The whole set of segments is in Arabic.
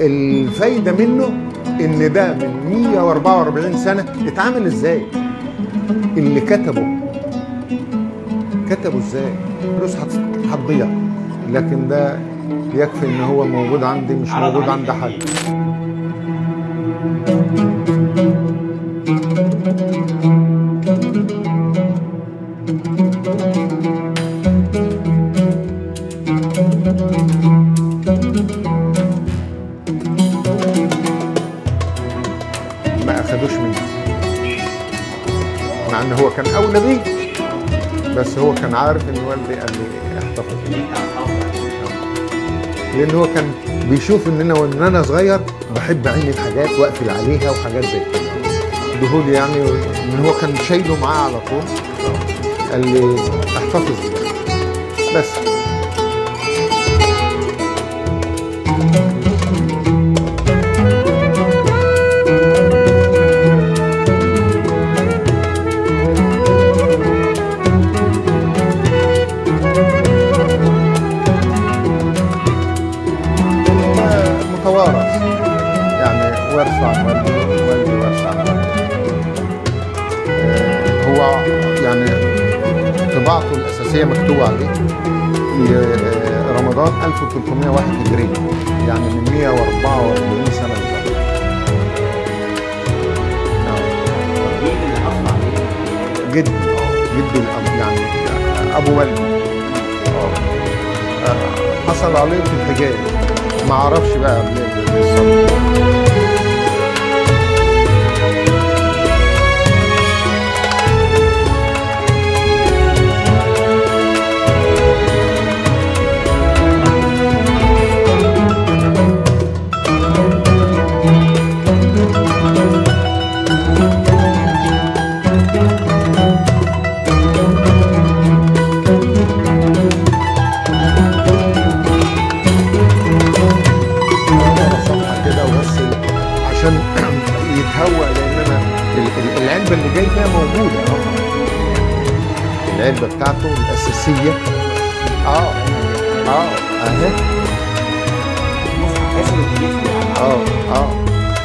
الفايدة منه إن ده من 144 سنة اتعمل إزاي؟ اللي كتبه. كتبه إزاي؟ فلوس هت- هتضيع. لكن ده يكفي إن هو موجود عندي مش موجود عند حد. اخدوش مني مع ان هو كان اولى بيه بس هو كان عارف إن والدي قال لي أحتفظ. لأن هو كان بيشوف إن أنا وإن أنا صغير بحب اعمل حاجات وأقفل عليها وحاجات زي كده. ادهولي يعني ان هو كان شايله معاه على طول قال لي أحتفظ. بيه بس. عن والدي آه، هو يعني طباعته الأساسية مكتوب عليه في آه، رمضان 1301 هجري يعني من 144 سنة بالظبط نعم. حصل عليه؟ جدي جدي الأب يعني أبو والدي آه. آه، حصل عليه في الحجاز ما أعرفش بقى بالظبط عشان يتهوى لأن أنا ال- ال- العلبة اللي جاي فيها موجودة العلبة بتاعته الأساسية. آه آه أهي. آه آه.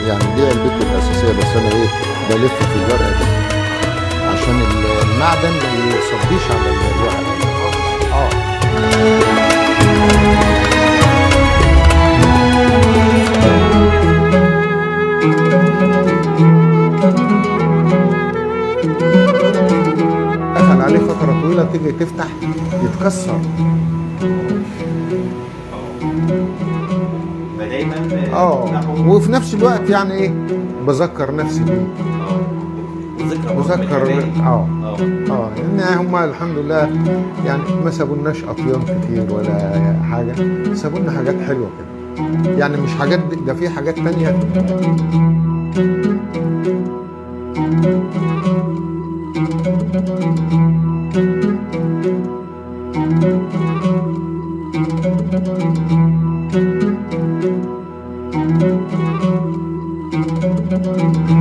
يعني دي علبته الأساسية بس أنا إيه بلف في الورقة دي عشان ال- المعدن ما يصديش على الورقة. طويله تيجي تفتح يتكسر. آه وفي نفس الوقت يعني إيه؟ بذكر نفسي بيه. آه بذكر الحبايب. آه. آه. آه ان هم الحمد لله يعني ما سابولناش اطيان كتير ولا حاجة. سابوا لنا حاجات حلوة كده. يعني مش حاجات ده في حاجات تانية.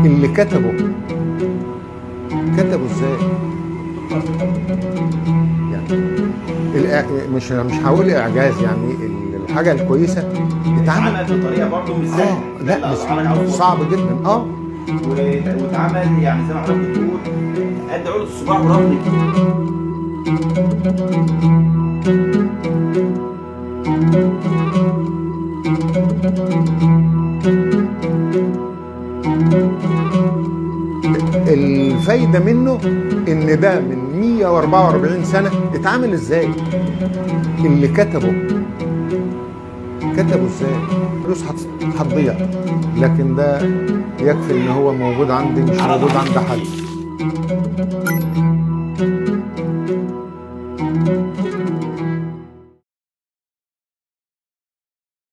اللي كتبه. كتبه إزاي؟ يعني مش مش هقول إعجاز يعني ال- الحاجة الكويسة اتعمل اتعمل بطريقة برضه مش آه سهله لا حضرتك عاوز مش صعب جدا. آه. واتعمل يعني زي ما حضرتك بتقول قد عقله الصباع ورطل الفايدة منه إن ده من 144 سنة اتعمل إزاي؟ اللي كتبه. كتبه إزاي؟ فلوس هت- هتضيع. لكن ده يكفي إن هو موجود عندي مش موجود عند؟ حد.